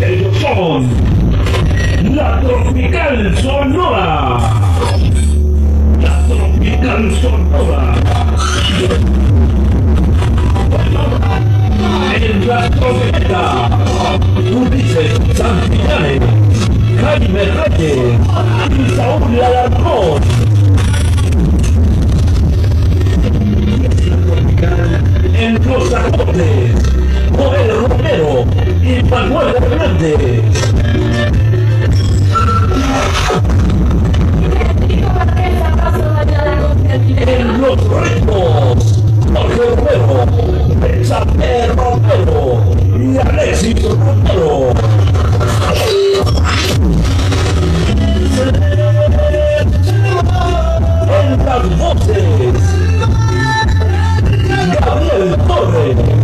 Ellos son la Tropical Sonora. La Tropical Sonora. En la trompeta, Ulises Santillane, Jaime Reyes y Saúl Alarcón. En los acordes, Joel Romero y Manuel Hernández. En los ritmos, Jorge Romero, Xavier Romero y Alexis Romero. En las voces, Gabriel Torres.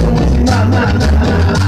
的东西慢慢。